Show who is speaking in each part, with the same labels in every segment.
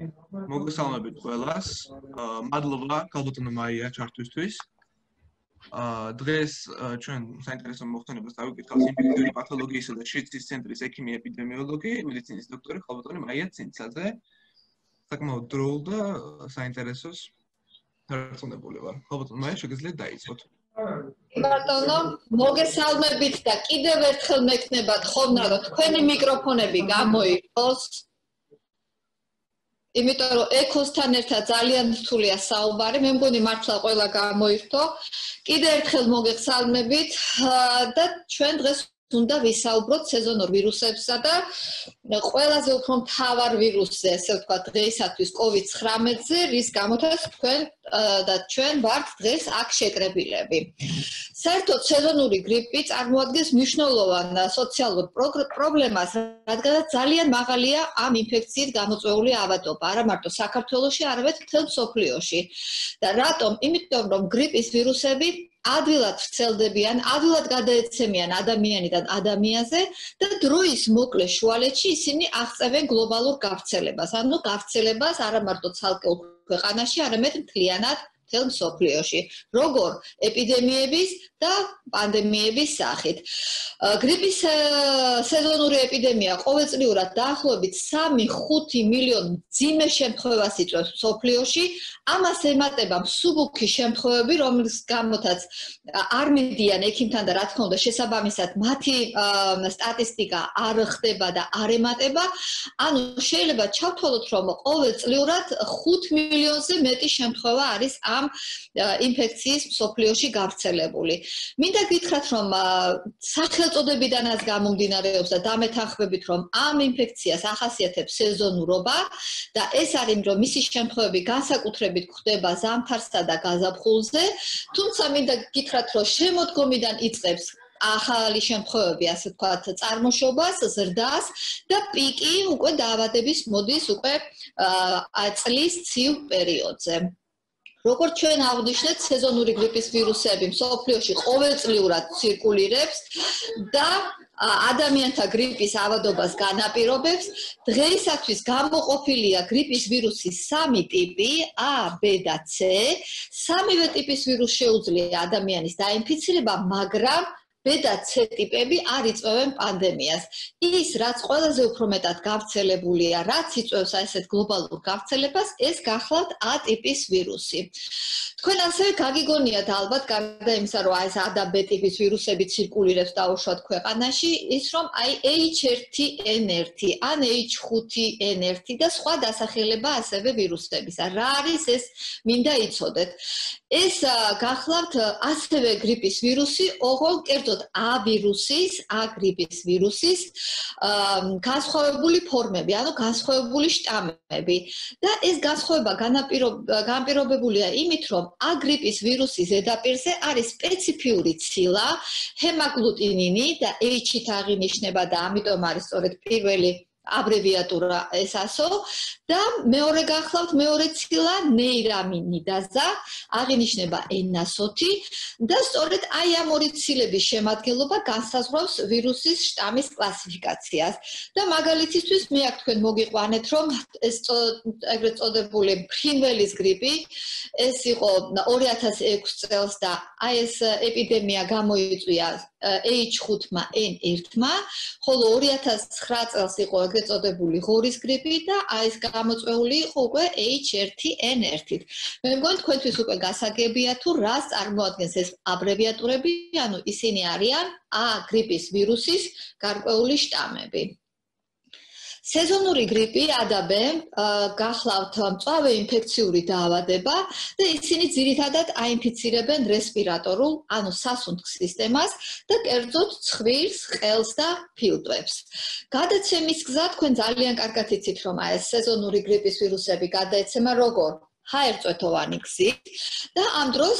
Speaker 1: მოგესალმებით ყველას. მადლობა ქალბატონო მაია ჩართვისთვის. აა დღეს ჩვენ საინტერესო მოხდენებას დავიკითხავთ ინფექციური პათოლოგიისა და შიცის ცენტრის ექიმი ეპიდემიოლოგი, მედიცინის დოქტორი ქალბატონი მაია ცინცაძე. საკმაოდ დროულ და საინტერესოს დარწმუნებული ვარ. ქალბატონო მაია შეგიძლიათ დაიწყოთ.
Speaker 2: ბატონო, მოგესალმებით და კიდევ ერთხელ მექნებათ ხომ რა თქვენი მიკროფონები გამოიყოს. იმიტომ რომ ეკოსთან ერთად ძალიან რთულია საუბარი, მე მგონი მართლა ყველა გამოირთო. კიდევ ერთხელ მოგეხსალმებით და ჩვენ დღეს უნდა ვისაუბროთ სეზონურ ვირუსებსა და ყველაზე უფრო მთავარ ვირუსზე, ასე ვთქვათ, დღეისათვის COVID-19-ზე, რის გამოთაც თქვენ და ჩვენ ვართ დღეს აქ შეკრებილები. საერთოდ სეზონური გრიპი წარმოადგენს მნიშვნელოვან სოციალურ პრობლემას, რადგან ძალიან მაღალია ამ ინფექციით გამოწვეული ავადობა, არა მარტო საქართველოში, არამედ მთელ მსოფლიოში. და რატომ? იმიტომ რომ გრიპის ვირუსები ადვილად ვრცელდებიან, ადვილად გადაეცემიან ადამიანიდან ადამიანზე და დროის მოკლე შუალედში ისინი აღწევენ გლობალურ გავრცელებას. ანუ გავრცელებას არა მარტო ცალკეულ ქვეყანაში, არამედ მთლიანად თელ მსოფლიოში, როგორ ეპიდემიების და პანდემიების სახით. გრიპის სეზონური ეპიდემია ყოველწლიურად დაახლოებით 3-5 მილიონ ძიმე შემთხვევას იწვევს მსოფლიოში. ამას ემატება მსუბუქი შემთხვევები, რომლის გამოთაც არ მიდიან ექიმთან და რა თქმა უნდა შესაბამისად მათი სტატისტიკა არ ხდება და არ ემატება. ანუ შეიძლება ჩავთვალოთ, რომ ყოველწლიურად 5 მილიონზე მეტი შემთხვევა არის ამ ინფექციის მსოფლიოში გავრცელებული. მინდა გითხრათ, რომ სახელწოდებიდანაც გამომდინარეობს და დამეთანხმებით, რომ ამ ინფექციას ახასიათებს სეზონურობა და ეს არის, რომ მისი შემთხვევები განსაკუთრებით გვხდება ზამთარსა და გაზაფხულზე, თუმცა მინდა გითხრათ, რომ შემოდგომიდან იწყებს ახალი შემთხვევები, ასე ვთქვათ, წარმოშობას, ზრდას და პიკი უკვე დაავადების მოდის უკვე წლის ცივ პერიოდზე. როგორც ჩვენ აღნიშნეთ, სეზონური გრიპის ვირუსები მსოფლიოში ყოველწლიურად ცირკულირებს და ადამიანთა გრიპის ავადობას განაპირობებს. დღეისათვის გამოყოფილია გრიპის ვირუსის სამი ტიპი: A, B და C. სამივე ტიპის ვირუს შეუძლია ადამიანის დაინფიცირება, მაგრამ B და C ტიპები არ იწვევენ პანდემიას. ის, რაც ყველაზე უფრო მეტად გავრცელებულია, რაც იწვევს ასეთ გლობალურ გავრცელებას, ეს გახლავთ A ტიპის ვირუსი. თქვენ ასევე გაგიგონიათ ალბათ, გარდა იმისა, რომ ეს A და B ტიპის ვირუსები ცირკულირებს დაუშვათ ქვეყანაში, ის რომ აი H1N1 ან H5N1 და სხვა დასახელება ასევე ვირუსებისა. რა არის ეს? მინდა იცოდეთ. ეს გახლავთ ასევე გრიპის ვირუსი, ოღონდ კერძოდ A ვირუსის, A გრიპის ვირუსის განსხვავებული ფორმები, ანუ განსხვავებული შტამები. და ეს განსხვავება განპირობებულია იმით, რომ A გრიპის ვირუსის ზედაპირზე არის სპეციფიური ცილა, ჰემაგლუტინინი და H-ით აღინიშნება და ამიტომ არის სწორედ პირველი აბრევიატურა ეს ასო. და მეორე გახლავთ მეორე ცილა ნეირამინიდაზა აღინიშნება ენასოთი. და სწორედ აი ამ ორი ცილების შემადგენლობა განსაზღვრავს ვირუსის შტამის კლასიფიკაციას. და მაგალითისთვის მე აქ თქვენ მოგიყვანეთ რომ ეს ეგრეთ წოდებული ფრინველის გრიპი ეს იყო 2006 წელს და აი ეს ეპიდემია გამოიწვია H5N1-მა, ხოლო 2009 წელს იყო ეგრეთ წოდებული ღორის გრიპი და აი ეს გამოწვეული იყო უკვე H1N1-ით. მე მგონი თქვენთვის უკვე გასაგებია თუ რას წარმოადგენს ეს აბრევიატურები, ანუ ისინი არიან A გრიპის ვირუსის გარკვეული შტამები. სეზონური გრიპი ადაბე გახლავთ მწვავე ინფექციური დაავადება და ისინი ძირითადად აინფიცირებენ რესპირატორულ, ანუ სასუნთქ სისტემას და კერძოდ ცხვირს, ყელს და ფილტვებს. გადაცემის გზა თქვენ ძალიან კარგად იცით, რომ აი ეს სეზონური გრიპის ვირუსები გადაეცემა როგორ ჰაერწვეთოვანი გზით და ამ დროს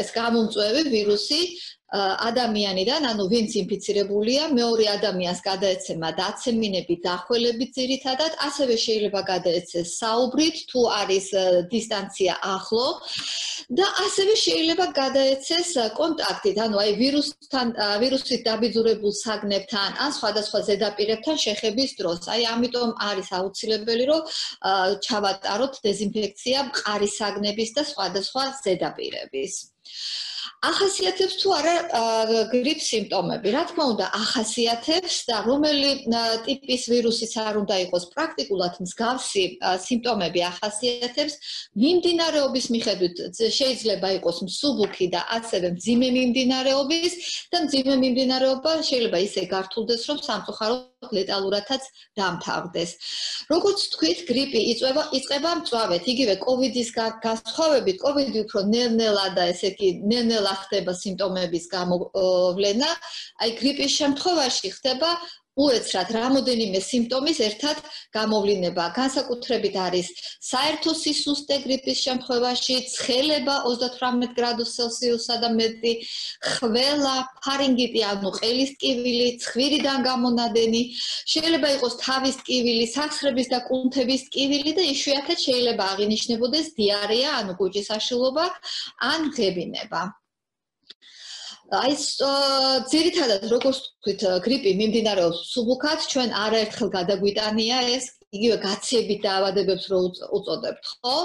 Speaker 2: ეს გამომწვევი ვირუსი ადამიანიდან, ანუ ვინც ინფიცირებულია, მეორე ადამიანს გადაეცემა დაცემინები, დახველები ძირითადად, ასევე შეიძლება გადაეცეს საუბრით, თუ არის დისტანცია ახლო და ასევე შეიძლება გადაეცეს კონტაქტით, ანუ აი ვირუსთან ვირუსით დაბიძურებულ საგნებთან ან სხვადასხვა ზედაპირებთან შეხების დროს. აი ამიტომ არის აუცილებელი, რომ ჩავატაროთ დეზინფექცია მყარი საგნების და სხვადასხვა ზედაპირების. ახასიათებს თუ არა გრიპ სიმპტომები. რა თქმა უნდა, ახასიათებს და რომელი ტიპის ვირუსიც არ უნდა იყოს, პრაქტიკულად მსგავსი სიმპტომები ახასიათებს. მიმდინარეობის მიხედვით შეიძლება იყოს მსუბუქი და ასევე მძიმე მიმდინარეობის და მძიმე მიმდინარეობა შეიძლება ისე გართულდეს, რომ სამწუხაროდ ლეტალურადაც დამთავრდეს. როგორც თქვით, გრიპი იწება იწება მწვავედ, იგივე კოვიდის გასხოვებით, კოვიდი უფრო ნელ-ნელა და ესე იგი ნელ-ნელა ხდება სიმპტომების გამოვლენა, აი გრიპის შემთხვევაში ხდება უეცრად რამოდენიმე სიმპტომის ერთად გამოვლინება. განსაკუთრებით არის საერთო სისუსტე გრიპის შემთხვევაში, ცხელება 38 გრადუს ცელსიუსსა და მეტი, ხველა, ფარინგიტი, ანუ ყელის ტკივილი, ცხვირიდან გამონადენი, შეიძლება იყოს თავის ტკივილი, სახსრების და კუნთების ტკივილი და იშვიათად შეიძლება აღინიშნებოდეს დიარეა, ანუ კუჭის აშლილობა ან ღებინება. აი ძირითადად როგორც თქვით გრიპი მიმდინარეობს სუბუქად ჩვენ არაერთხელ გადაგვიტანია ეს იგივე გაცებით დაავადებებს რო უწოდებთ, ხო?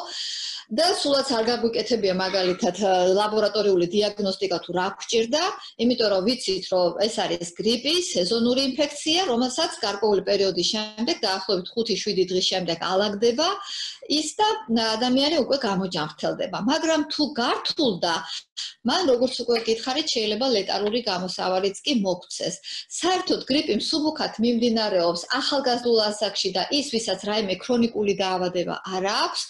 Speaker 2: და სულაც არ გაგვიკეთებია მაგალითად ლაბორატორიული დიაგნოსტიკა თუ რა გვჭირდა, იმიტომ რომ ვიცით რომ ეს არის გრიპი, სეზონური ინფექცია, რომელსაც გარკვეული პერიოდის შემდეგ, დაახლოებით 5-7 დღის შემდეგ ალაგდება ის და ადამიანი უკვე გამოჯანმრთელდება. მაგრამ თუ გართულდა, მან როგორც უკვე გითხარით, შეიძლება ლეტალური გამოსავალიც კი მოგვცეს. საერთოდ გრიპი მსუბუქად მიმდინარეობს ახალგაზრდულ ასაკში და ის ვისაც რაიმე ქრონიკული დაავადება არ აქვს,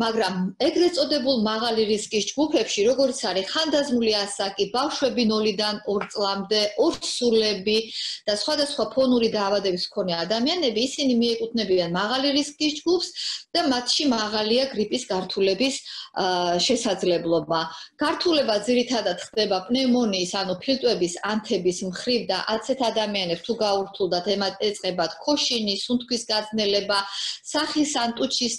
Speaker 2: მაგრამ ეგრეთ წოდებულ მაღალი რისკის ჯგუფებში, როგორც არის ხანდაზმული ასაკი, ბავშვები 0-დან 2 წლამდე, ორსულები და სხვადასხვა ფონური დაავადების მქონე ადამიანები, ისინი მიეკუთვნებიან მაღალი რისკის ჯგუფს და მათში მაღალია გრიპის გართულების შესაძლებლობა. გართულება ძირითადად ხდება პნევმონიის, ანუ ფილტვების ანთების მხრივ და ასეთ ადამიანებს თუ გაურთულდათ ეწებათ ქოშინი, სუნთქვის გაძნელება, სახის ან ტუჩის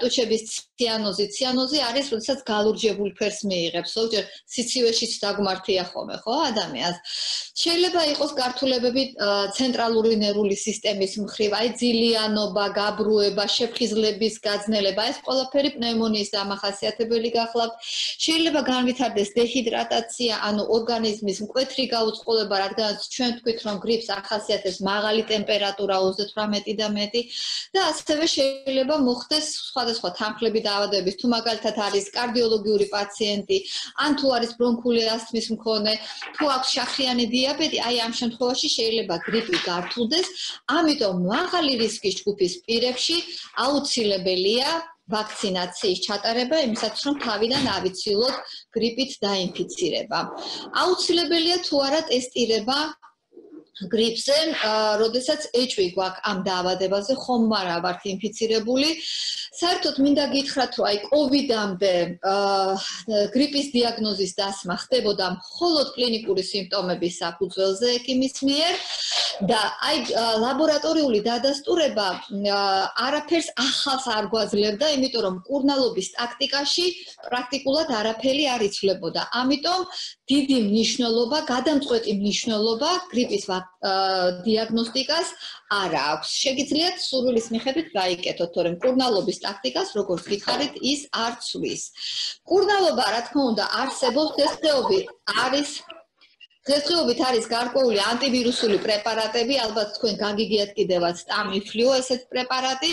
Speaker 2: ტუჩების ციანოზი, ციანოზი არის, როდესაც გალურჯებული ფერს მიიღებს, ზოგჯერ სიცივეშიც დაგმართია ხოლმე, ხო, ადამიანს. შეიძლება იყოს გართულებები ცენტრალური ნერვული სისტემის მხრივ, აი ძილიანობა, გაბრუება, შეფხიზლების გაძნელება, ეს ყველაფერი პნევმონიის დამახასიათებელი გახლავთ. შეიძლება განვითარდეს დეჰიდრატაცია, ანუ ორგანიზმის მკვეთრი გაუწყლობა, რადგანაც ჩვენ თქვით, რომ გრიპს ახასიათებს მაღალი ტემპერატურა 38 და მეტი და ასევე შეიძლება მოხდეს სხვადასხვა თანხლები დაავადებების თუ მაგალითად არის კარდიოლოგიური პაციენტი ან თუ არის ბრონქული ასთმის მქონე თუ აქვს შახიანი დიაბეტი აი ამ შემთხვევაში შეიძლება გრიპი გართულდეს ამიტომ მაღალი რისკის ჯგუფის პირებში აუცილებელია ვაქცინაციის ჩატარება იმისათვის რომ თავიდან ავიცილოთ გრიპით დაინფიცირება. აუცილებელია თუ არა ტესტირება გრიპზე, როდესაც ეჭვი გვაქვს ამ დაავადებაზე, ხომ არა ვართ ინფიცირებული. საერთოდ მინდა გითხრათ, რომ აი კოვიდამდე გრიპის დიაგნოზის დასმა ხდებოდა მხოლოდ კლინიკური სიმპტომების საფუძველზე ექიმის მიერ და აი ლაბორატორიული დადასტურება არაფერს ახალს არ გვაძლევდა, იმიტომ რომ კურნალობის ტაქტიკაში პრაქტიკულად არაფერი არ იცვლებოდა. ამიტომ დიდი მნიშვნელობა, გადამწყვეტი მნიშვნელობა გრიპის დიაგნოსტიკას არ აქვს. შეგიძლიათ სურვილის მიხედვით გაიკეთოთ, თორემ კურნალობის ტაქტიკას, როგორც გითხარით, ის არ ცვის. კურნალობა, რა თქმა უნდა, არსებობს დღესდღეობით არის დღესდღეობით არის გარკვეული ანტივირუსული პრეპარატები, ალბათ თქვენ გაგიგიათ კიდევაც Tamiflu ესეთ პრეპარატი,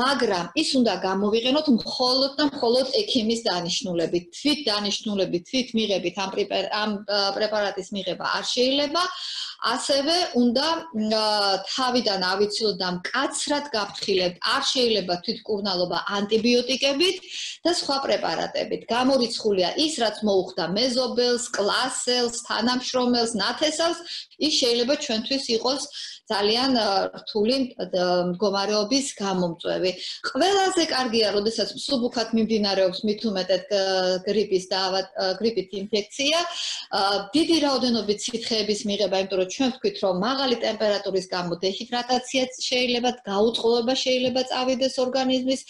Speaker 2: მაგრამ ის უნდა გამოვიყენოთ მხოლოდ და მხოლოდ ექიმის დანიშნულებით. თვით დანიშნულებით, თვით მიღებით ამ ამ პრეპარატის მიღება არ შეიძლება. ასევე უნდა თავიდან ავიცილოთ და მკაცრად გაფრთხილებთ. არ შეიძლება თვითკურნალობა ანტიბიოტიკებით და სხვა პრეპარატებით. გამორიცხულია ის, რაც მოუხდა მეზობელს, კლასელს, თანამშრომელს, ნათესავს, ის შეიძლება ჩვენთვის იყოს ძალიან რთული მდგომარეობის გამომწვევი. ყველაზე კარგია, როდესაც მსუბუქად მიმდინარეობს მით უმეტეთ გრიპის და გრიპით ინფექცია, დიდი რაოდენობით სითხეების მიღება, იმიტომ რომ ჩვენ ვთქვით, რომ მაღალი ტემპერატურის გამო დეჰიდრატაცია შეიძლება, გაუწყლობა შეიძლება წავიდეს ორგანიზმის,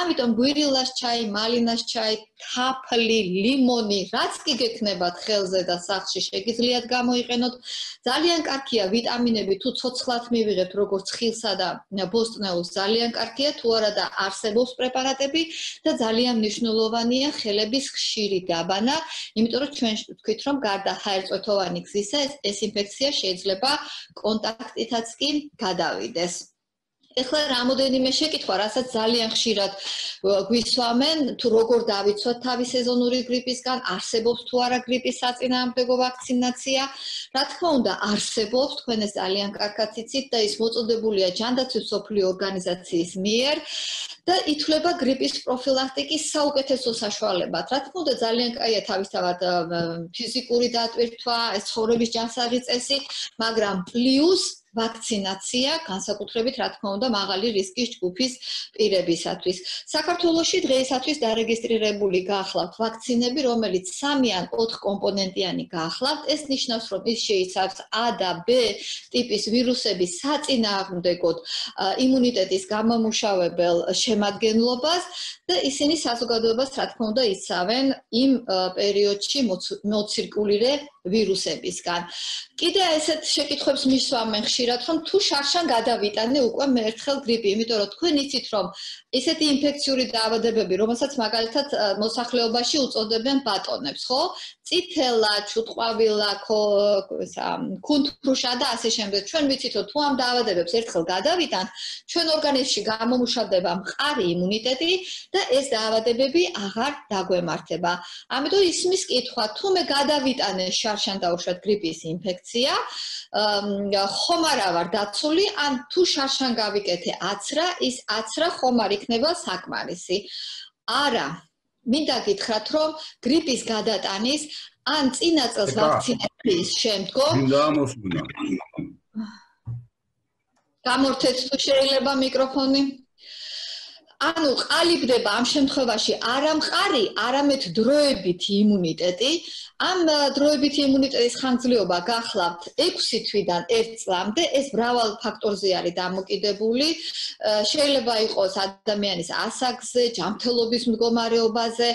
Speaker 2: ამიტომ გვირილას ჩაი, მალინას ჩაი, თაფლი, ლიმონი, რაც კი გექნებათ ხელზე და სახში შეგიძლიათ გამოიყენოთ. ძალიან კარგია ვიტამინები თუ ცოცხ ცხრილად მივიღებთ როგორც ხილსა და ბოსტნეულს ძალიან კარგია თუ არა და არსებობს პრეპარატები და ძალიან მნიშვნელოვანია ხელების ხშირი დაბანა იმიტომ რომ ჩვენ ვთქვით რომ გარდა ჰაერწვეთოვანი გზისა ეს ინფექცია შეიძლება კონტაქტითაც კი გადავიდეს ეხლა რამოდენიმე შეკითხვა, რასაც ძალიან ხშირად გვისვამენ, თუ როგორ დავიცვათ თავი სეზონური გრიპისგან, არსებობს თუ არა გრიპის საწინააღმდეგო ვაქცინაცია? რა თქმა უნდა, არსებობს, თქვენ ეს ძალიან კარგად იცით და ის მოწოდებულია ჯანდაცვის სოფლიო ორგანიზაციის მიერ და ითვლება გრიპის პროფილაქტიკის საუკეთესო საშუალებად. რა თქმა უნდა, ძალიან კაია თავისთავად ფიზიკური დატვირთვა, ეს ცხოვრების ჯანსაღი წესი, მაგრამ პლუს ვაქცინაცია განსაკუთრებით რა თქმა უნდა მაღალი რისკის ჯგუფის პირებისათვის. საქართველოში დღეისათვის დარეგისტრირებული გაახლავთ ვაქცინები, რომელიც 3 ან 4 კომპონენტიანი გაახლავთ. ეს ნიშნავს, რომ ის შეიცავს A და B ტიპის ვირუსების საწინააღმდეგოდ იმუნიტეტის გამომუშავებელ შემადგენლობას და ისინი საზოგადოებას რა თქმა უნდა იცავენ იმ პერიოდში მოცირკულირე ვირუსებისგან. კიდე ესეთ შეკითხვებს მისვამენ ხშირად, რომ თუ შარშან გადავიტანე უკვე მეერთხელ გრიპი, იმიტომ რომ თქვენ იცით, რომ ესეთი ინფექციური დაავადებები, რომელსაც მაგალითად მოსახლეობაში უწოდებენ ბატონებს, ხო? წითელა, ჩუტყვავილა, კუნთრუშა და ასე შემდეგ. ჩვენ ვიცით, რომ თუ ამ დაავადებებს ერთხელ გადავიტან, ჩვენ ორგანიზმში გამომუშავდება მყარი იმუნიტეტი და ეს დაავადებები აღარ დაგვემართება. ამიტომ ისმის კითხვა, თუ მე გადავიტანე შარშან დაუშვათ გრიპის ინფექცია, ხომ არა ვარ დაცული, ან თუ შარშან გავიკეთე აცრა, ის აცრა ხომ არ იქნება საკმარისი. არა. მინდა გითხრათ, რომ გრიპის გადატანის ან წინა წელს ვაქცინაციის შემდგომ
Speaker 3: მინდა მოსუნა.
Speaker 2: გამორთეთ თუ შეიძლება მიკროფონი. ანუ ყალიბდება ამ შემთხვევაში არა მყარი, არამედ დროებით იმუნიტეტი. ამ დროებით იმუნიტეტის ხანგრძლივობა გახლავთ 6 თვიდან 1 წლამდე. ეს მრავალ ფაქტორზე არის დამოკიდებული. შეიძლება იყოს ადამიანის ასაკზე, ჯანმრთელობის მდგომარეობაზე,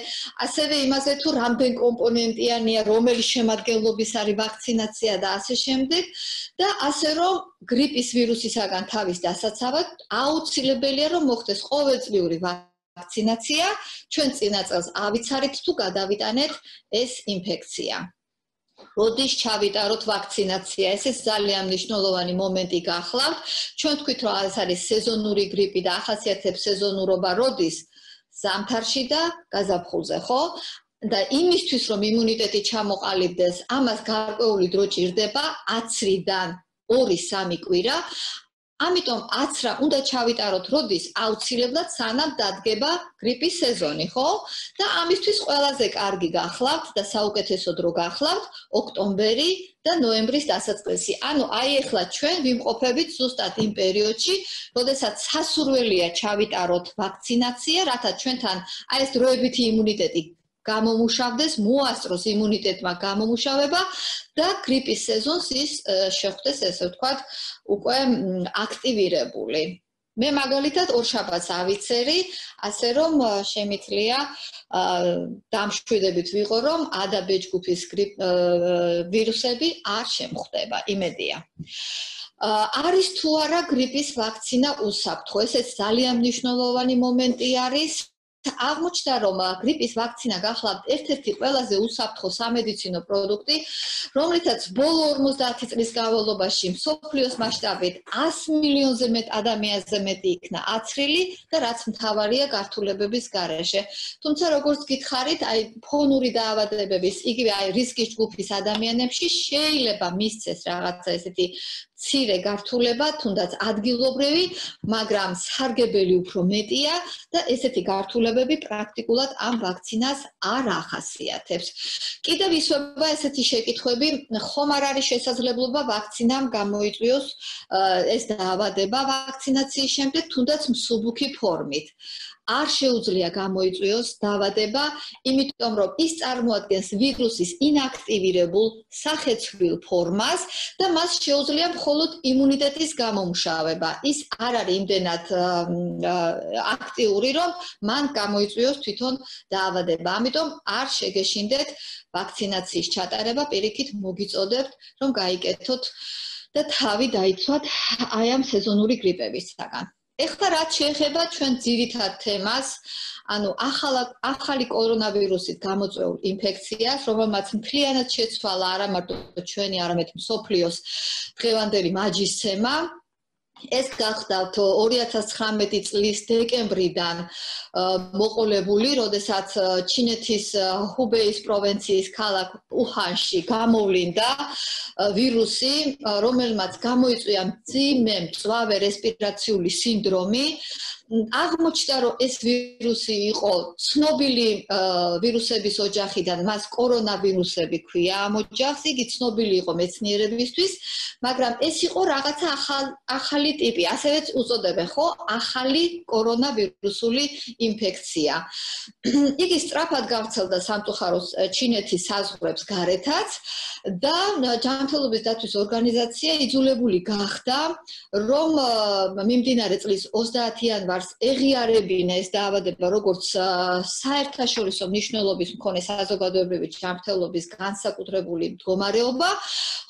Speaker 2: ასევე იმაზე თუ რამდენ კომპონენტიანია, რომელი შემადგენლობის არის ვაქცინაცია და ასე შემდეგ. და ასე რომ გრიპის ვირუსისაგან თავის დასაცავად აუცილებელია რომ მოხდეს ყოველწლიური ვაქცინაცია. ჩვენ წინა წელს ავიცარით თუ გადავიტანეთ ეს ინფექცია. როდის ჩავიტაროთ ვაქცინაცია? ეს ის ძალიან მნიშვნელოვანი მომენტი გახლავთ. ჩვენ თქვით რომ ეს არის სეზონური გრიპი და ახასიათებს სეზონურობა როდის? ზამთარში და გაზაფხულზე, ხო? და იმისთვის რომ იმუნიტეტი ჩამოყალიბდეს, ამას გარკვეული დრო ჭირდება 10-დან 2-3 კვირა. ამიტომ აცრა უნდა ჩავიტაროთ როდის აუცილებლად სანამ დადგება გრიპის სეზონი, ხო? და ამისთვის ყველაზე კარგი გახლავთ და საუკეთესო დრო გახლავთ ოქტომბერი და ნოემბრის დასაწყისი. ანუ აი ახლა ჩვენ ვიმყოფებით ზუსტად იმ პერიოდში, როდესაც სასურველია ჩავიტაროთ ვაქცინაცია, რათა ჩვენთან აი ეს დროებითი იმუნიტეტი გამომუშავდეს, მოასწროს იმუნიტეტმა გამომუშავება და გრიპის სეზონს ის შეხვდეს, ესე ვთქვათ, უკვე აქტივირებული. მე მაგალითად ორშაბათს ავიცერი, ასე რომ შემიძლია დამშვიდებით ვიყო, რომ A და B ჯგუფის ვირუსები არ შემხვდება, იმედია. არის თუ არა გრიპის ვაქცინა უსაფრთხო? ესეც ძალიან მნიშვნელოვანი მომენტი არის. აღმოჩნდა რომ გრიპის ვაქცინა გახლავთ ერთ-ერთი ყველაზე უსაფრთხო სამედიცინო პროდუქტი, რომლითაც ბოლო 50 წლის განმავლობაში მსოფლიოს მასშტაბით 100 მილიონზე მეტ ადამიანზე მეტი იქნა აცრილი და რაც მთავარია გართულებების გარეშე. თუმცა როგორც გითხარით, აი ფონური დაავადებების, იგივე აი რისკის ჯგუფის ადამიანებში შეიძლება მისცეს რაღაცა ესეთი ცირე გართულება, თუნდაც ადგილობრივი, მაგრამ სარგებელი უფრო მეტია და ესეთი გართულებები პრაქტიკულად ამ ვაქცინას არ ახასიათებს. კიდევ ისვება ესეთი შეკითხვები, ხომ არ არის შესაძლებლობა ვაქცინამ გამოიწვიოს ეს დაავადება ვაქცინაციის შემდეგ, თუნდაც მსუბუქი ფორმით. არ შეუძლია გამოიწვიოს დაავადება, იმიტომ რომ ის წარმოადგენს ვირუსის ინაქტივირებულ სახეცვლილ ფორმას და მას შეუძლია მხოლოდ იმუნიტეტის გამომშავება. ის არ არის იმდენად აქტიური, რომ მან გამოიწვიოს თვითონ დაავადება. ამიტომ არ შეგეშინდეთ ვაქცინაციის ჩატარება, პირიქით მოგიწოდებთ, რომ გაიკეთოთ და თავი დაიცვათ აი ამ სეზონური გრიპებისგან. ეხლა რაც შეეხება ჩვენ ძირითად თემას, ანუ ახალა ახალი კორონავირუსით გამოწვეულ ინფექციას, რომელმაც მთლიანად შეცვალა არა მარტო ჩვენი, არამედ მსოფლიოს დღევანდელი მაჯისცემა, ეს გახდათ 2019 წლის დეკემბრიდან მოყოლებული, როდესაც ჩინეთის ჰუბეის პროვინციის ქალაქ უჰანში გამოვლინდა ვირუსი, რომელმაც გამოიწვია მძიმე მწვავე რესპირაციული სინდრომი, აღმოჩნდა რომ ეს ვირუსი იყო ცნობილი ვირუსების ოჯახიდან, მას კორონავირუსები ქვია ამ ოჯახს, იგი ცნობილი იყო მეცნიერებისთვის, მაგრამ ეს იყო რაღაცა ახალი ტიპი, ასევეც უწოდებენ, ხო? ახალი კორონავირუსული ინფექცია. იგი სწრაფად გავრცელდა სამწუხაროს ჩინეთის საზღვრებს გარეთაც და ჯანმრთელობის დაცვის ორგანიზაცია იძულებული გახდა, რომ მიმდინარე წლის 30 იანვარს მხარს ეღიარებინა ეს დაავადება როგორც საერთაშორისო მნიშვნელობის მქონე საზოგადოებრივი ჯანმრთელობის განსაკუთრებული მდგომარეობა,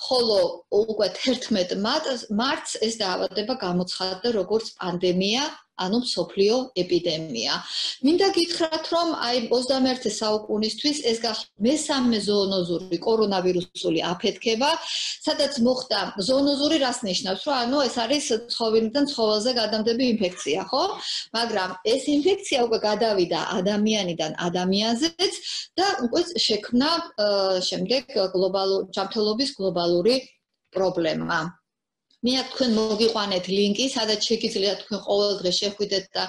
Speaker 2: ხოლო უკვე 11 მარტს ეს დაავადება გამოცხადდა როგორც პანდემია ანუ სოფლიო ეპიდემია. მინდა გითხრათ, რომ აი 21 საუკუნისთვის ეს მესამე ზონოზური კორონავირუსული აფეთქება, სადაც მოხდა ზონოზური რას ნიშნავს, რომ ანუ ეს არის ცხოველიდან ცხოველზე გადამდები ინფექცია, ხო? მაგრამ ეს ინფექცია უკვე გადავიდა ადამიანიდან ადამიანზეც და უკვე შექმნა შემდეგ გლობალურ ჯანმრთელობის გლობალური პრობლემა. მე აქ თქვენ მოგიყვანეთ ლინკი, სადაც შეგიძლიათ თქვენ ყოველ დღე შეხვიდეთ და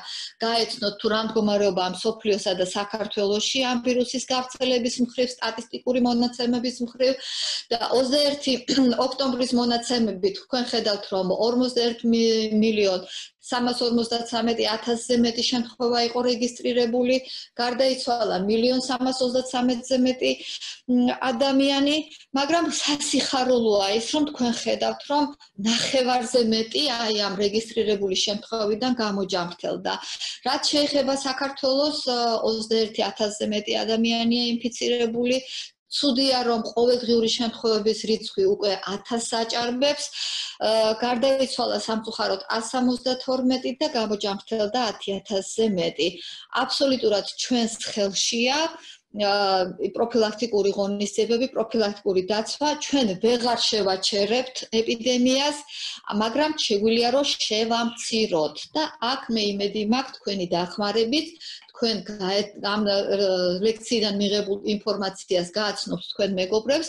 Speaker 2: გაეცნოთ თუ რა მდგომარეობაა მსოფლიოსა და საქართველოში ამ ვირუსის გავრცელების მხრივ სტატისტიკური მონაცემების მხრივ. და 21 ოქტომბრის მონაცემებით თქვენ ხედავთ რომ 41 მილიონ 353000-ზე მეტი შემთხვევა იყო რეგისტრირებული, გარდაიცვალა 1.333-ზე მეტი ადამიანი, მაგრამ სასიხარულოა ის, რომ თქვენ ხედავთ, რომ ნახევარზე მეტი აი ამ რეგისტრირებული შემთხვევიდან გამოჯამრთელდა. რაც შეეხება საქართველოს 21000-ზე მეტი ადამიანია ინფიცირებული, ცუდია რომ ყოველდღიური შემთხვევების რიცხვი უკვე 1000 საჭარბებს. გარდაიცვალა სამწუხაროდ 172 და გამოჯამრთელდა 10000-ზე მეტი. აბსოლუტურად ჩვენს ხელშია პროფილაქტიკური ღონისძიებები, პროფილაქტიკური დაცვა, ჩვენ ვეღარ შევაჩერებთ ეპიდემიას, მაგრამ შეგვიძლია რომ შევამციროთ და აქ მე იმედი მაქვს თქვენი დახმარებით, თქვენ ამ ლექციიდან მიღებულ ინფორმაციას გააცნობთ თქვენ მეგობრებს,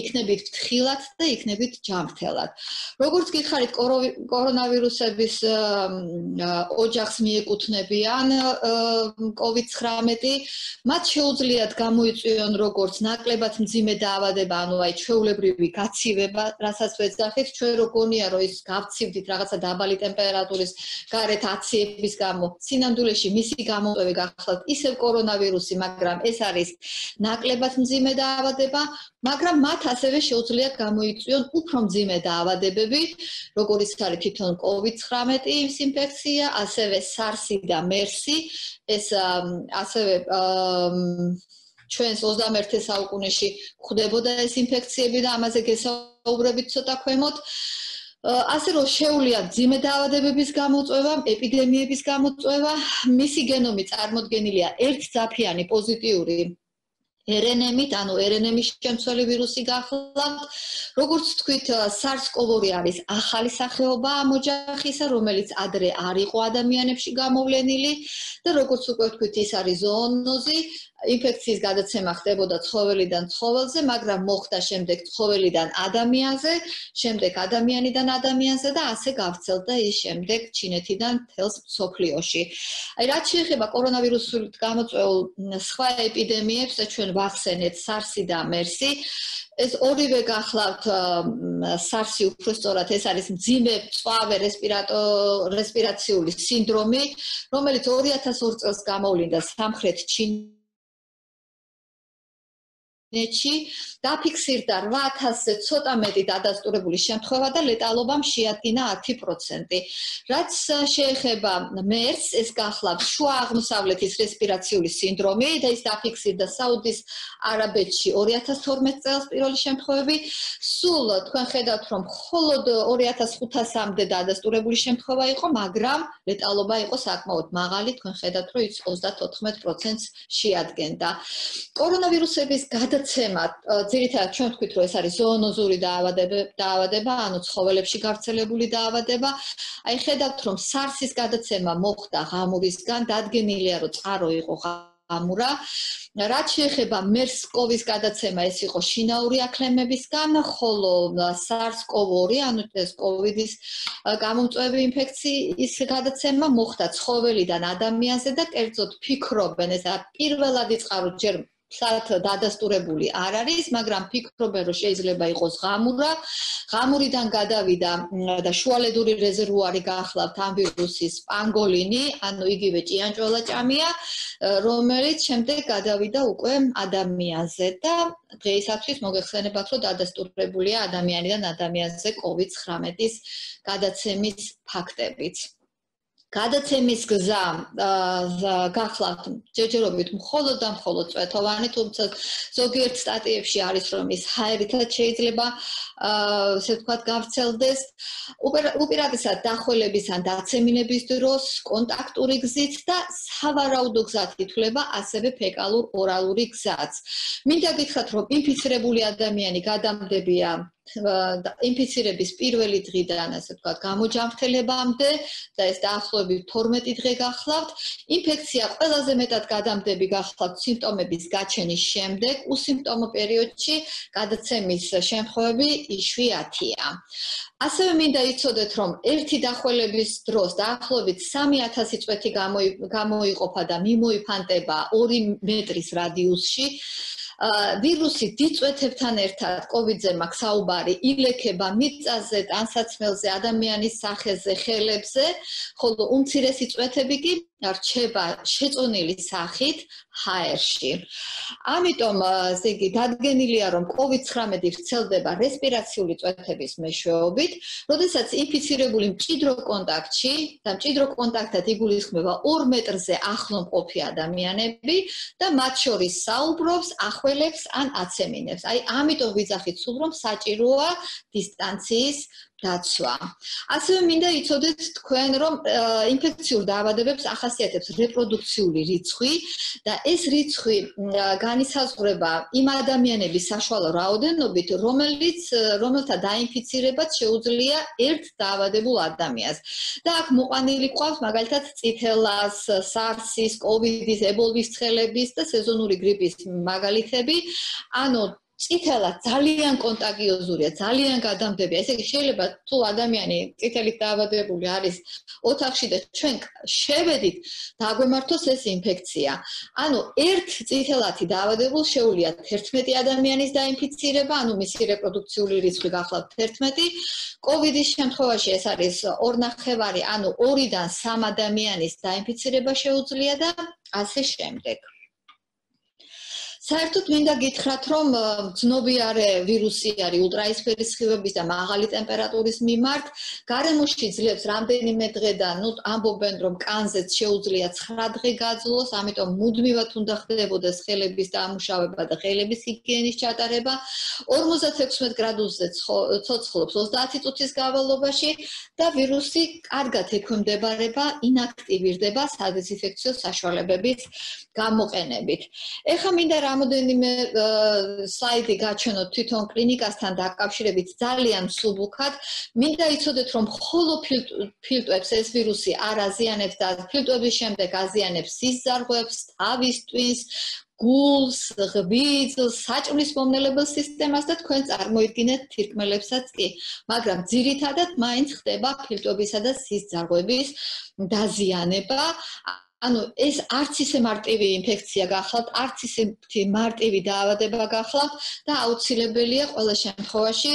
Speaker 2: იქნებით ფრთხილად და იქნებით ჯანმრთელად. როგორც გითხარით, კორონავირუსების ოჯახს მიეკუთვნებიან COVID-19, მათ შეუძლიათ გამოიწვიონ როგორც ნაკლებად მძიმე დაავადება, ანუ აი ჩვეულებრივი გაცივება, რასაც ვეძახით, ჩვენ როგონია რომ ის გავცივდით რაღაცა დაბალი ტემპერატურის გარეთ აციების გამო, სინამდვილეში მისი გამოწვევა გახლავთ ისევ კორონავირუსი, მაგრამ ეს არის ნაკლებად მძიმე დაავადება, მაგრამ მათ ასევე შეუძლიათ გამოიწვიონ უფრო მძიმე დაავადებები, როგორიც არის თვითონ COVID-19 ინფექცია, ასევე SARS-ი და MERS-ი, ეს ასევე ჩვენს 21 საუკუნეში ხდებოდა ეს ინფექციები და ამაზე გესაუბრებით ცოტა ქვემოთ. ასე რომ შეუულია ძიმე დაავადებების გამოწვევა, ეპიდემიების გამოწვევა, მისი გენომი წარმოდგენილია ერთძაფიანი პოზიტიური RNA-მით, ანუ RNA-ის შემცველი ვირუსი გახლავთ. როგორც თქვით, SARS-CoV-2 არის ახალი სახეობა ამ ოჯახისა, რომელიც ადრე არ იყო ადამიანებში გამოვლენილი და როგორც უკვე თქვით, ის არის ზოონოზი, ინფექციის გადაცემა ხდებოდა ცხოველიდან ცხოველზე, მაგრამ მოხდა შემდეგ ცხოველიდან ადამიანზე, შემდეგ ადამიანიდან ადამიანზე და ასე გავრცელდა ის შემდეგ ჩინეთიდან თელს სოფლიოში. აი რაც შეეხება კორონავირუსით გამოწვეულ სხვა ეპიდემიებს, ჩვენ ვახსენეთ SARS-ი და MERS-ი. ეს ორივე გახლავთ SARS-ი უბრალოდ ეს არის მძიმე წვავე რესპირატო რესპირაციული სინდრომი, რომელიც 2002 წელს გამოვლინდა სამხრეთ ჩინეთში ნეჩი დაფიქსირდა 8000-ზე ცოტა მეტი დადასტურებული შემთხვევა და ლეტალობამ შეადგინა 10%. რაც შეეხება MERS, ეს გახლავთ შუა აღმოსავლეთის რესპირაციული სინდრომი და ის დაფიქსირდა საუდის არაბეთში 2012 წელს პირველი შემთხვევები. სულ თქვენ ხედავთ, რომ მხოლოდ 2500-მდე დადასტურებული შემთხვევა იყო, მაგრამ ლეტალობა იყო საკმაოდ მაღალი, თქვენ ხედავთ, რომ ის 34%-ს შეადგენდა. კორონავირუსების გადა გადაცემა ძირითადად ჩვენ ვთქვით რომ ეს არის ზოონოზური დაავადება დაავადება ანუ ცხოველებში გავრცელებული დაავადება. აი ხედავთ რომ SARS-ის გადაცემა მოხდა ღამურისგან დადგენილია რომ წყარო იყო ღამურა. რაც შეეხება MERS-CoV-ის გადაცემა ეს იყო შინაური აკლემებისგან ხოლო SARS-CoV-2 ანუ ეს COVID-ის გამომწვევი ინფექციის გადაცემა მოხდა ცხოველიდან ადამიანზე და კერძოდ ფიქრობენ ეს პირველადი წყარო ჯერ საათ დადასტურებული არ არის, მაგრამ ფიქრობენ, რომ შეიძლება იყოს ღამურა. ღამურიდან გადავიდა და შუალედური რეზერვუარი გახლავთ ამ ვირუსის პანგოლინი, ანუ იგივე ჭიანჭველა ჭამია, რომელიც შემდეგ გადავიდა უკვე ადამიანზე და დღეისათვის მოგეხსენებათ, რომ დადასტურებულია ადამიანიდან ადამიანზე COVID-19-ის გადაცემის ფაქტებიც. გადაცემის გზა გახლავთ ჯერჯერობით მხოლოდ და მხოლოდ წვეთოვანი, თუმცა ზოგიერთ სტატიებში არის რომ ის ჰაერითაც შეიძლება ასე ვთქვათ გავრცელდეს. უპირატესად დახველების ან დაცემინების დროს კონტაქტური გზით და სავარაუდო გზად ითვლება ასევე ფეკალურ ორალური გზაც. მინდა გითხრათ რომ ინფიცირებული ადამიანი გადამდებია ინფიცირების პირველი დღიდან, ასე ვთქვათ, გამოჯანმრთელებამდე და ეს დაახლოებით 12 დღე გახლავთ, ინფექცია ყველაზე მეტად გადამდები გახლავთ სიმპტომების გაჩენის შემდეგ, უსიმპტომო პერიოდში გადაცემის შემთხვევები იშვიათია. ასევე მინდა იცოდეთ, რომ ერთი დახველების დროს დაახლოებით 3000 წვეთი გამოიყოფა და მიმოიფანტება 2 მეტრის რადიუსში. ვირუსი დიწვეთებთან ერთად COVID-ზე მაქვს საუბარი, ილექება მიწაზე, ტანსაცმელზე, ადამიანის სახეზე, ხელებზე, ხოლო უმცირესი წვეთები კი რჩება შეწონილი სახით ჰაერში. ამიტომ ესე იგი დადგენილია რომ COVID-19 ვრცელდება რესპირაციული წვეთების მეშვეობით, როდესაც ინფიცირებული მჭიდრო კონტაქტში და მჭიდრო კონტაქტად იგულისხმება 2 მეტრზე ახლო მყოფი ადამიანები და მათ შორის საუბრობს, ახველებს ან აცემინებს. აი ამიტომ ვიძახით სულ რომ საჭიროა დისტანციის დაცვა. ასევე მინდა იცოდეთ თქვენ, რომ ინფექციურ დაავადებებს ახასიათებს რეპროდუქციული რიცხვი და ეს რიცხვი განისაზღვრება იმ ადამიანების საშუალო რაოდენობით, რომელიც რომელთა დაინფიცირებაც შეუძლია ერთ დაავადებულ ადამიანს. და აქ მოყანილი ყავს მაგალითად წითელას, SARS-ის, COVID-ის, ებოლის ცხელების და სეზონური გრიპის მაგალითები. ანუ წითელა ძალიან კონტაგიოზურია, ძალიან გადამდებია. ესე იგი შეიძლება თუ ადამიანი წითელით დაავადებული არის ოთახში და ჩვენ შევედით, დაგვემართოს ეს ინფექცია. ანუ ერთ წითელათი დაავადებულ შეუულია 11 ადამიანის დაინფიცირება, ანუ მისი რეპროდუქციული რიცხვი გახლავთ 11. კოვიდის შემთხვევაში ეს არის 2.5, ანუ 2-დან 3 ადამიანის დაინფიცირება შეუძლია და ასე შემდეგ. საერთოდ მინდა გითხრათ, რომ ძნობი არის ვირუსი არის ультраისფერის სხივების და მაღალი ტემპერატურის მიმართ. გარემოში ძლებს რამდენიმე დღედან, ну, ამბობენ, რომ კანზეც შეუძლია 9 დღე გაძლოს, ამიტომ მუდმივად უნდა ხდებოდეს ხელების დამუშავება და ხელების ჰიგიენის ჩატარება. 56 გრადუსზე ცოცხლობს 30 წუთის განმავლობაში და ვირუსი კარგად ექვემდებარება, ინაქტივირდება სადეზინფექციო საშუალებების გამოყენებით. ეხლა მინდა რა რამოდენიმე სლაიდი გაჩვენოთ თვითონ კლინიკასთან დაკავშირებით ძალიან სუბუქად. მინდა იცოდეთ, რომ ხოლო ფილტვებს ეს ვირუსი არ აზიანებს და ფილტვების შემდეგ აზიანებს სიზარღვებს, თავის ტვინს, გულს, ღვიძლს, საჭმლის მომნელებელ სისტემას და თქვენ წარმოიდგინეთ თირკმელებსაც კი. მაგრამ ძირითადად მაინც ხდება ფილტვებისა და სიზარღვების დაზიანება. ანუ ეს არც ისე მარტივი ინფექცია გახლავთ, არც ისე მარტივი დაავადება გახლავთ და აუცილებელია ყველა შემთხვევაში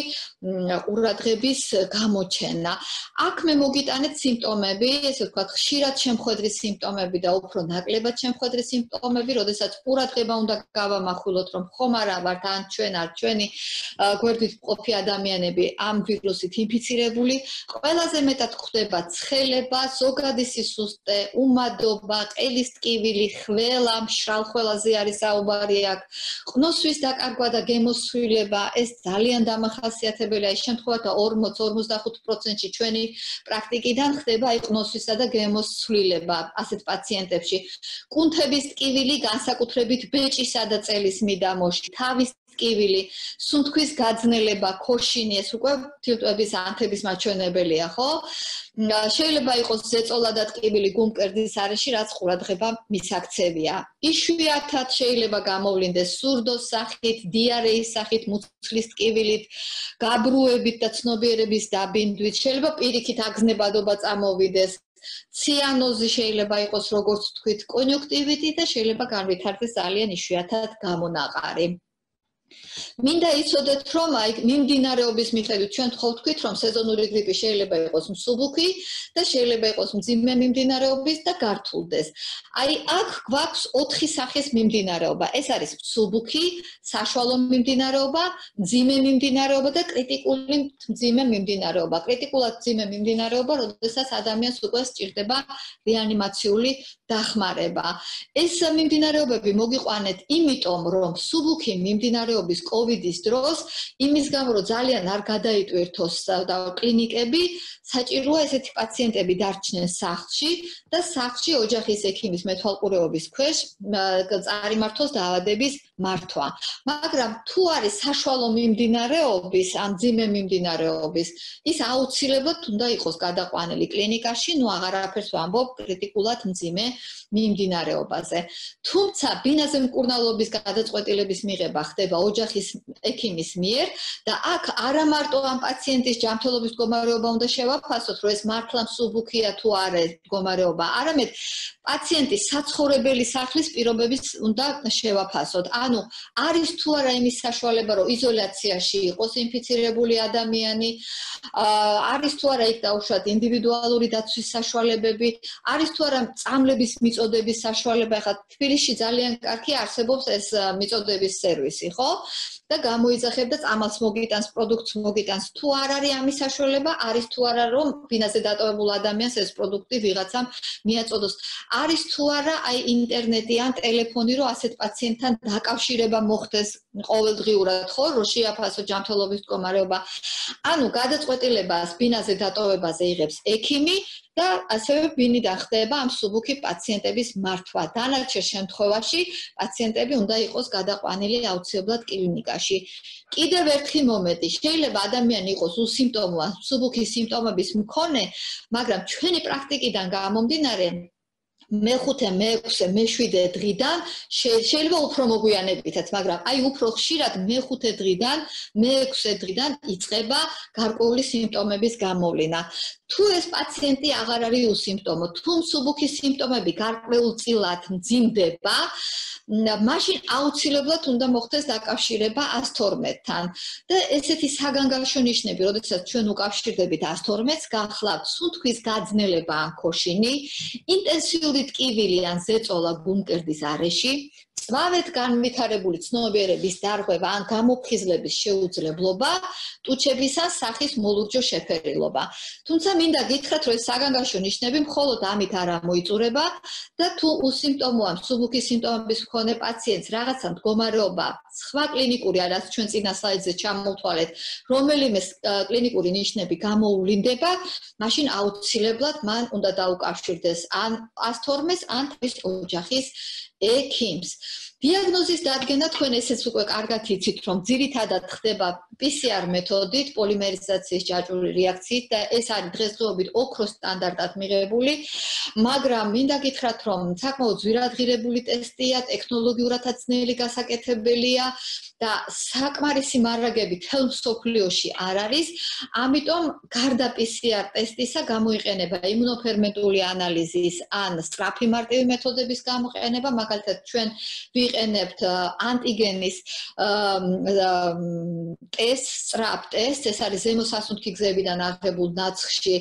Speaker 2: ყურადღების გამოჩენა. აქ მე მოგიტანეთ სიმპტომები, ესე ვთქვათ, ხშირად შემხვედრი სიმპტომები და უფრო ნაკლებად შემხვედრი სიმპტომები, როდესაც ყურადღება უნდა გავამახვილოთ, რომ ხომ არა ვართ ან ჩვენ არ ჩვენი გვერდით მყოფი ადამიანები ამ ვირუსით ინფიცირებული. ყველაზე მეტად ხდება ცხელება, ზოგადი სისუსტე, უმადობა ხდება, ყელის ტკივილი, ხველა, მშრალ ხველაზე არის საუბარი აქ. ყნოსვის დაკარგვა და გემოსვლება, ეს ძალიან დამახასიათებელია. ეს შემთხვევათა 40-45%-ში ჩვენი პრაქტიკიდან ხდება აი ყნოსვისა და გემოსვლება ასეთ პაციენტებში. კუნთების ტკივილი განსაკუთრებით ბეჭისა და წელის მიდამოში, თავის ტკივილი, სუნთქვის გაძნელება, ქოშინი, ეს უკვე ფილტვების ანთების მაჩვენებელია, ხო? შეიძლება იყოს ზეწოლა და ტკივილი გუმკერდის არეში, რაც ყურადღება მისაქცევია. იშვიათად შეიძლება გამოვლინდეს სურდოს სახით, დიარეის სახით, მუცლის ტკივილით, გაბრუებით და ცნობიერების დაბინდვით, შეიძლება პირიქით აგზნებადობა წამოვიდეს. ციანოზი შეიძლება იყოს როგორც თქვით კონიუნქტივიტი და შეიძლება განვითარდეს ძალიან იშვიათად გამონაყარი. მინდა იცოდეთ, რომ აი მიმდინარეობის მიხედვით ჩვენ თქო ვთქვით, რომ სეზონური გრიპი შეიძლება იყოს მსუბუქი და შეიძლება იყოს მძიმე მიმდინარეობის და გართულდეს. აი აქ გვაქვს 4 სახის მიმდინარეობა. ეს არის მსუბუქი, საშუალო მიმდინარეობა, მძიმე მიმდინარეობა და კრიტიკული მძიმე მიმდინარეობა. კრიტიკულად მძიმე მიმდინარეობა, როდესაც ადამიანს უკვე სჭირდება რეანიმაციული დახმარება. ეს მიმდინარეობები მოგიყვანეთ იმიტომ, რომ მსუბუქი მიმდინარეობის კოვიდის დროს იმის გამო რომ ძალიან არ გადაიტვირთოს და კლინიკები საჭიროა ესეთი პაციენტები დარჩნენ სახლში და სახლში ოჯახის ექიმის მეთვალყურეობის ქვეშ წარიმართოს დაავადების მართვა. მაგრამ თუ არის საშუალო მიმდინარეობის, ან ძიმე მიმდინარეობის, ის აუცილებლად უნდა იყოს გადაყვანილი კლინიკაში, ნუ აღარაფერს ვამბობ კრიტიკულად ძიმე მიმდინარეობაზე. თუმცა ბინაზე მკურნალობის გადაწყვეტილების მიღება ხდება ოჯახის ექიმის მიერ და აქ არა მარტო ამ პაციენტის ჯანმრთელობის მდგომარეობა უნდა შევაფასოთ, რომ ეს მართლა მსუბუქია თუ არა ეს მდგომარეობა, არამედ პაციენტის საცხოვრებელი სახლის პირობების უნდა შევაფასოთ. ანუ არის თუ არა იმის საშუალება, რომ იზოლაციაში იყოს ინფიცირებული ადამიანი, არის თუ არა იქ დაუშვათ ინდივიდუალური დაცვის საშუალებები, არის თუ არა წამლების მიწოდების საშუალება, ხა თბილისში ძალიან კარგი არსებობს ეს მიწოდების სერვისი, ხო? და გამოიძახებდა წამალს მოგიტანს, პროდუქტს მოგიტანს. თუ არ არის ამის საშუალება, არის თუ არა რომ ფინანსზე დატოვებულ ადამიანს ეს პროდუქტი ვიღაცამ მიაწოდოს. არის თუ არა აი ინტერნეტი ან ტელეფონი, რომ ასეთ პაციენტთან დაკავშირება მოხდეს ყოველდღიურად, ხო, რომ შეაფასო ჯანმრთელობის მდგომარეობა. ანუ გადაწყვეტილებას ფინანსზე დატოვებაზე იღებს ექიმი და ასევე ბინიდან ხდება ამ სუბუქი პაციენტების მართვა. დანარჩენ შემთხვევაში პაციენტები უნდა იყოს გადაყვანილი აუცილებლად კლინიკაში. კიდევ ერთი მომენტი, შეიძლება ადამიანი იყოს უსიმპტომო, სუბუქი სიმპტომების მქონე, მაგრამ ჩვენი პრაქტიკიდან გამომდინარე მე-5, მე-6, მე-7 დღიდან შეიძლება უფრო მოგვიანებითაც, მაგრამ აი უფრო ხშირად მე-5 დღიდან, მე-6 დღიდან იწყება გარკვეული სიმპტომების გამოვლინა. თუ ეს პაციენტი აღარ არის უსიმპტომო, თუ მსუბუქი სიმპტომები გარკვეულწილად მძიმდება, მაშინ აუცილებლად უნდა მოხდეს დაკავშირება 112-თან. და ესეთი საგანგაშო ნიშნები, როდესაც ჩვენ უკავშირდებით 112-ს, გახლავთ სუნთქვის გაძნელება ან ქოშინი, ინტენსიური ტკივილი ან ზეწოლა გუმკერდის არეში, ძმავეთ განვითარებული ცნობიერების დარღვევა ან გამოფხიზლების შეუძლებლობა, ტუჩებისა სახის მოლურჯო შეფერილობა. თუმცა მინდა გითხრათ, რომ საგანგაშო ნიშნები მხოლოდ ამით არ ამოიწურება და თუ უსიმპტომოა მსუბუქი სიმპტომების მქონე პაციენტს რაღაცა მდგომარეობა, სხვა კლინიკური არაც ჩვენ წინა სლაიდზე ჩამოვთვალეთ, რომელიმე კლინიკური ნიშნები გამოულინდება, მაშინ აუცილებლად მან უნდა დაუკავშირდეს ან პასთორმეს ან თავის ოჯახის equipes. დიაგნოზის დადგენა თქვენ ესეც უკვე კარგად იცით, რომ ძირითადად ხდება PCR მეთოდით, პოლიმერიზაციის ჯაჭვური რეაქციით და ეს არის დღესდღეობით ოქროს სტანდარტად მიღებული, მაგრამ მინდა გითხრათ, რომ საკმაოდ ძვირადღირებული ტესტია, ტექნოლოგიურადაც ძნელი გასაკეთებელია და საკმარისი მარაგები თელ მსოფლიოში არ არის, ამიტომ გარდა PCR ტესტისა გამოიყენება იმუნოფერმენტული ანალიზის ან სტრაფი მარტივი მეთოდების გამოყენება, მაგალითად ჩვენ ვიყენებთ ანტიგენის ტესტ, სტრაფ ტესტ, ეს არის ზემოსასუნთქი გზებიდან აღებულ ნაცხში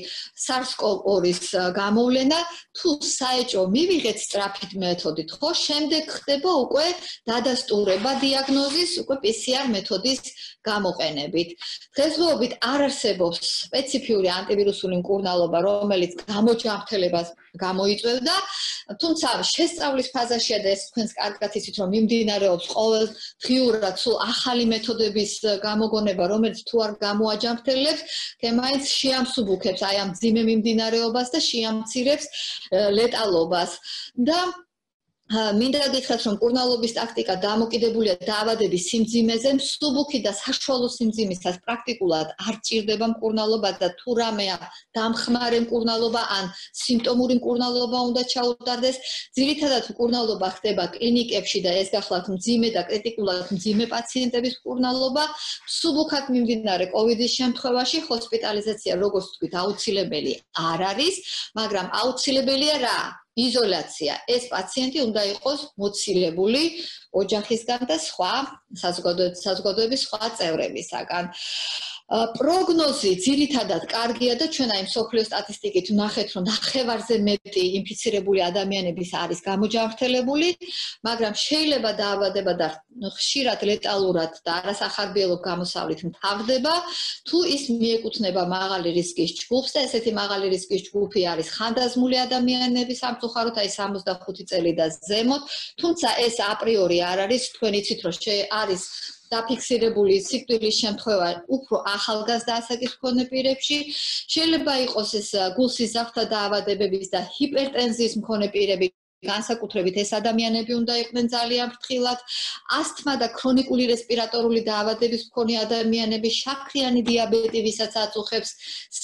Speaker 2: SARS-CoV-2-ის გამოვლენა, თუ საეჭო მივიღეთ სტრაფით მეთოდით, ხო, შემდეგ ხდება უკვე დადასტურება დიაგნოზის უკვე PCR მეთოდის გამოყენებით. დღესდღეობით არ არსებობს სპეციფიური ანტივირუსული მკურნალობა, რომელიც გამოჯანმრთელებას გამოიწვევდა, თუმცა შესწავლის ფაზაშია და ეს თქვენს კარგად იცით, რომ მიმდინარეობს ყოველ დღიურად სულ ახალი მეთოდების გამოგონება, რომელიც თუ არ გამოაჯანმრთელებს, თემაიც შეამსუბუქებს აი ამ ძიმე მიმდინარეობას და შეამცირებს ლეტალობას. და მინდა გითხრათ რომ კურნალობის ტაქტიკა დამოკიდებულია დაავადების სიმძიმეზე, მსუბუქი და საშუალო სიმძიმისას პრაქტიკულად არ ჭირდება მკურნალობა და თუ რამეა დამხმარე მკურნალობა ან სიმპტომური მკურნალობა უნდა ჩაუტარდეს. ძირითადად მკურნალობა ხდება კლინიკებში და ეს გახლავთ მძიმე და კრიტიკულად მძიმე პაციენტების მკურნალობა. მსუბუქად მიმდინარე კოვიდის შემთხვევაში ჰოსპიტალიზაცია როგორც თქვით აუცილებელი არ არის, მაგრამ აუცილებელია რა? იზოლაცია. ეს პაციენტი უნდა იყოს მოცილებული ოჯახისგან და სხვა საზოგადოების სხვა წევრებისგან. პროგნოზი ძირითადად კარგია და ჩვენ აი სოფლიო სტატისტიკით ვნახეთ, რომ ნახევარზე მეტი ინფიცირებული ადამიანების არის გამოჯანმრთელებული, მაგრამ შეიძლება დაავადება და ხშირად ლეტალურად და არასახარბიელო გამოსავლით მთავრდება, თუ ის მიეკუთვნება მაღალი რისკის ჯგუფს და ესეთი მაღალი რისკის ჯგუფი არის ხანდაზმული ადამიანები სამწუხაროდ აი 65 წელი და ზემოთ, თუმცა ეს აპრიორი არ არის, თქვენ იცით რომ არის დაფიქსირებული სიკვდილის შემთხვევა უფრო ახალგაზრდა ასაკის მქონე პირებში. შეიძლება იყოს ეს გულსიზრახთა დაავადებების და ჰიპერტენზიის მქონე პირები განსაკუთრებით ეს ადამიანები უნდა იყვნენ ძალიან ფრთხილად. ასთმა და ქრონიკული რესპირატორული დაავადების მქონე ადამიანები, შაქრიანი დიაბეტი, ვისაც აწუხებს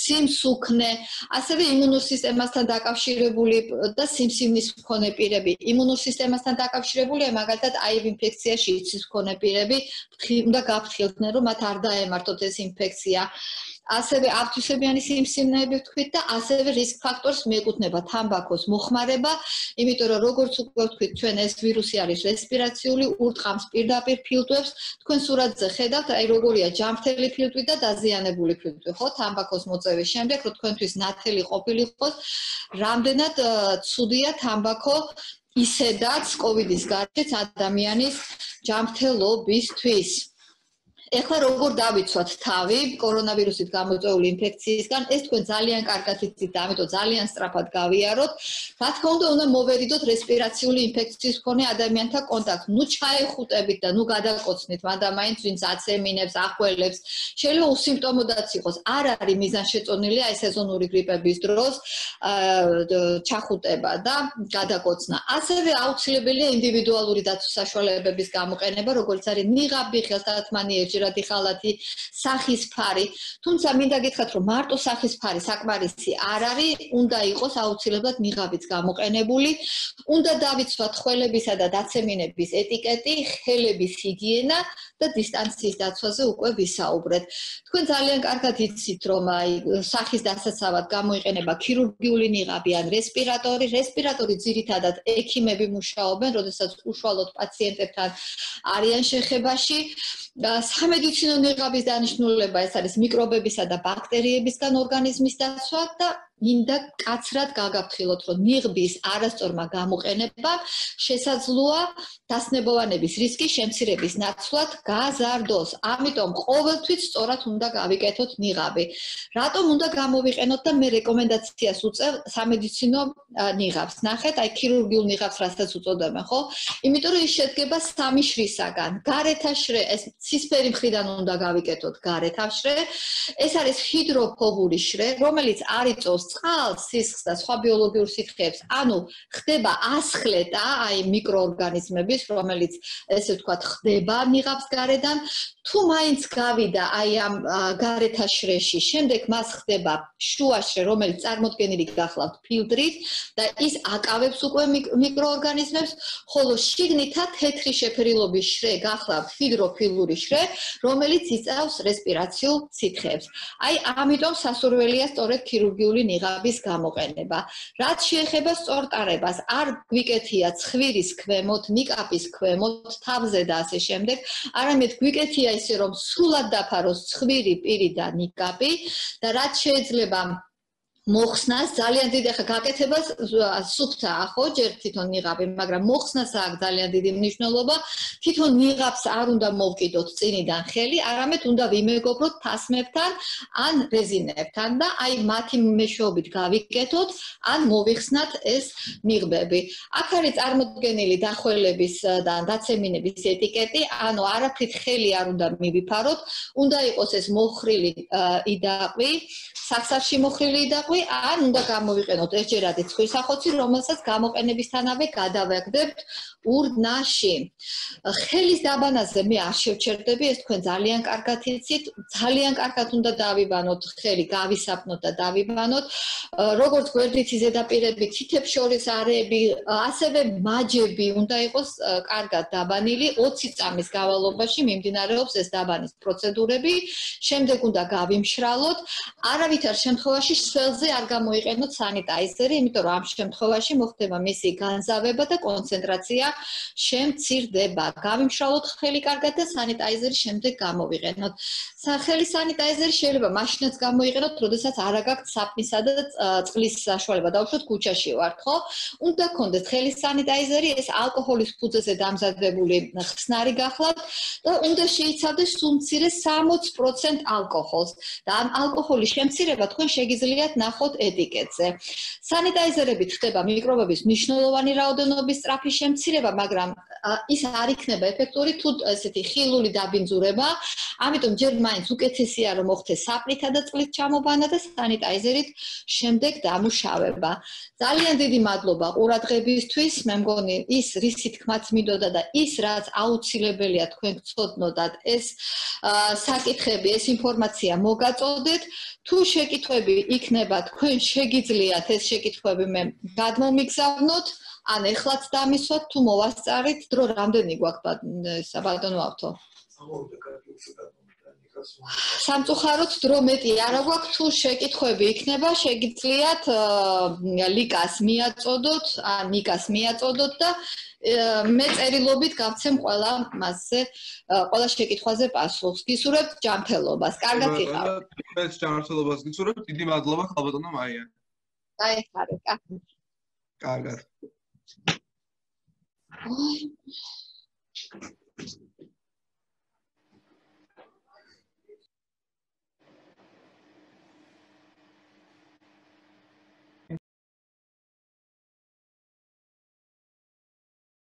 Speaker 2: სიმსუქნე, ასევე იმუნოსისტემასთან დაკავშირებული და სიმსივნის მქონე პირები. იმუნოსისტემასთან დაკავშირებულია მაგალითად აივ ინფექციაში იცის მქონე პირები, უნდა გაფრთხილდნენ, რომ მათ არ დაემართოთ ეს ინფექცია. ასევე აფთუსებიანი სიმსივნეები ვთქვით და ასევე რისკ ფაქტორს მიეკუთვნება თამბაქოს მოხმარება, იმიტომ რომ როგორც უკვე ვთქვით, ჩვენ ეს ვირუსი არის რესპირაციული, ურტყამს პირდაპირ ფილტვებს. თქვენ სურათზე ხედავთ, აი როგორია ჯამრთელი ფილტვი და დაზიანებული ფილტვი, ხო? თამბაქოს მოწევის შემდეგ, რომ თქვენთვის ნათელი ყოფილიყოს, რამდენად ცუდია თამბაქო ისედაც კოვიდის გარშეც ადამიანის ჯამრთელობისთვის. ეხლა როგორ დავიცვათ თავი კორონავირუსით გამოწვეული ინფექციისგან? ეს თქვენ ძალიან კარგად იცით, ამიტომ ძალიან სწრაფად გავიაროთ. რა თქმა უნდა, უნდა მოვერიდოთ რესპირაციული ინფექციის მქონე ადამიანთა კონტაქტს. ნუ ჩაეხუტებით და ნუ გადაკოცნით, მაგრამ მაინც ვინც აცემინებს, ახველებს, შეიძლება უსიმპტომოდაც იყოს. არ არის მიზანშეწონილი აი სეზონური გრიპების დროს ჩახუტება და გადაკოცნა. ასევე აუცილებელია ინდივიდუალური დაცვის საშუალებების გამოყენება, როგორც არის ნიღაბი, ხელსათმანი ეჭი ჯერადი ხალათი, სახის ფარი. თუმცა მინდა გითხრათ, რომ მარტო სახის ფარი საკმარისი არ არის, უნდა იყოს აუცილებლად მიღავიც გამოყენებული. უნდა დავიცვათ ხველებისა და დაცემინების ეტიკეტი, ხელების ჰიგიენა და დისტანციის დაცვაზე უკვე ვისაუბრეთ. თქვენ ძალიან კარგად იცით, რომ აი სახის დასაცავად გამოიყენება ქირურგიული ნიღაბი ან რესპირატორი. რესპირატორი ძირითადად ექიმები მუშაობენ, როდესაც უშუალოდ პაციენტებთან არიან შეხებაში. სამედიცინო ნიღაბის დანიშნულება ეს არის მიკრობებისა და ბაქტერიებისგან ორგანიზმის დაცვა და მინდა კაცრად გაგაფრთხილოთ, რომ ნიღბის არასწორმა გამოყენებამ შესაძლოა დასნებოვანების რისკი შემცირების ნაცვლად გაზარდოს. ამიტომ ყოველთვის სწორად უნდა გავიკეთოთ ნიღაბი. რატომ უნდა გამოვიყენოთ და მე რეკომენდაციას უწევ სამედიცინო ნიღაბს. ნახეთ, აი ქირურგიულ ნიღაბს რასაც უწოდებენ, ხო? იმიტომ რომ ის შედგება სამი შრისაგან. გარეთა შრე, ეს ცისფერი მხრიდან უნდა გავიკეთოთ გარეთა შრე. ეს არის ჰიდროფობული შრე, რომელიც არ იწოვს წყალს, სისხლს და სხვა ბიოლოგიურ სითხეებს. ანუ ხდება ასხლეტა, აი მიკროორგანიზმების, რომელიც ესე ვთქვათ, ხდება ნიღაბს გარედან. თუ მაინც გავიდა აი ამ გარეთა შრეში, შემდეგ მას ხდება შუაშრე, რომელიც წარმოქმნილი გახლავთ ფილტრით და ის აკავებს უკვე მიკროორგანიზმებს, ხოლო შიგნითა თეთრი შეფერილობის შრე გახლავთ ჰიდროფილური შრე, რომელიც იწავს რესპირაციულ სითხეებს. აი ამიტომ სასურველია სწორედ ქირურგიული ნიღაბის გამოყენება. რაც შეეხება სწორტარებას, არ გვიკეთია ცხვირის ქვემოთ, ნიკაპის ქვემოთ, თავზე და ასე შემდეგ, არამედ გვიკეთია ისე რომ სულად დაფაროს ცხვირი პირი და ნიკაპი და რაც შეიძლება მოხსნას ძალიან დიდი ხა გაკეთებას სუფთაა ხო ჯერ თვითონ ნიღაბი მაგრამ მოხსნას აქვს ძალიან დიდი მნიშვნელობა. თვითონ ნიღაბს არ უნდა მოვკიდოთ წინიდან ხელი არამედ უნდა ვიმეგობროთ ფასმებთან ან რეზინებთან და აი მათი მეშვეობით გავიკეთოთ ან მოვიხსნათ ეს ნიღბები აქ არის წარმოქმნილი დახველების და დაცემინების ეტიკეტი ანუ არაფრით ხელი არ უნდა მივიფაროთ. უნდა იყოს ეს მოხრილი იდაყვი სასარში მოხრილი იდაყვი ხოთი ან უნდა გამოვიყენოთ ერთჯერადი ცხვრის ახოცი, რომელსაც გამოყენებისთანავე გადავაგდებთ ურნაში. ხელის დაბანაზე მე არ შევჩერდები, ეს თქვენ ძალიან კარგად იცით, ძალიან კარგად უნდა დავიბანოთ ხელი, გავისაფნოთ და დავიბანოთ. როგორც გვერდითი ზედაპირები, თითებს შორის არეები, ასევე მაჯები უნდა იყოს კარგად დაბანილი 20 წამის გავალობაში მიმდინარეობს ეს დაბანის პროცედურები. შემდეგ უნდა გავიმშრალოთ. არავითარ შემთხვევაში სველზე ყველაზე არ გამოიყენოთ სანიტაიზერი, იმიტომ რომ ამ შემთხვევაში მოხდება მისი განზავება და კონცენტრაცია შემცირდება. გავიმშრალოთ ხელი კარგად და სანიტაიზერი შემდეგ გამოვიყენოთ. სახელი სანიტაიზერი შეიძლება მაშინაც გამოიყენოთ, როდესაც არ აგაქვთ საფნისა და წყლის საშუალება. დაუშვათ ქუჩაში ვართ, ხო? უნდა გქონდეთ ხელი სანიტაიზერი, ეს ალკოჰოლის ფუძეზე დამზადებული ხსნარი გახლავთ და უნდა შეიცავდეს სულ მცირე 60% ალკოჰოლს. და ამ ალკოჰოლის შემცირება თქვენ შეგიძლიათ ნახოთ ეტიკეტზე. სანიტაიზერებით ხდება მიკრობების მნიშვნელოვანი რაოდენობის სწრაფი შემცირება, მაგრამ ის არ იქნება ეფექტური თუ ესეთი ხილული დაბინძურება. ამიტომ ჯერ მაინც უკეთესია რომ მოხდეს საპლითა და წყლით ჩამობანა და სანიტაიზერით შემდეგ დამუშავება. ძალიან დიდი მადლობა ყურადღებისთვის. მე მგონი ის რისი თქმაც მინდოდა და ის რაც აუცილებელია თქვენ გწოდნოდათ ეს საკითხები, ეს ინფორმაცია მოგაწოდეთ. თუ შეკითხვები იქნება თქვენ შეგიძლიათ ეს შეკითხვები მე გადმომიგზავნოთ ან ეხლაც დამისვათ თუ მოვასწარით დრო რამდენი გვაქვს საბადონო ავთო? სამწუხაროდ დრო მეტი არა გვაქვს თუ შეკითხვები იქნება შეგიძლიათ ლიკას მიაწოდოთ ან ნიკას მიაწოდოთ და მე წერილობით გავცემ ყველა მასზე ყველა შეკითხვაზე პასუხს. გისურვებთ ჯანმრთელობას. კარგად იყავ.
Speaker 1: მეც ჯანმრთელობას გისურვებთ. დიდი მადლობა ხალბატონო მაია.
Speaker 2: აი ხარ, კარგად.
Speaker 1: კარგად.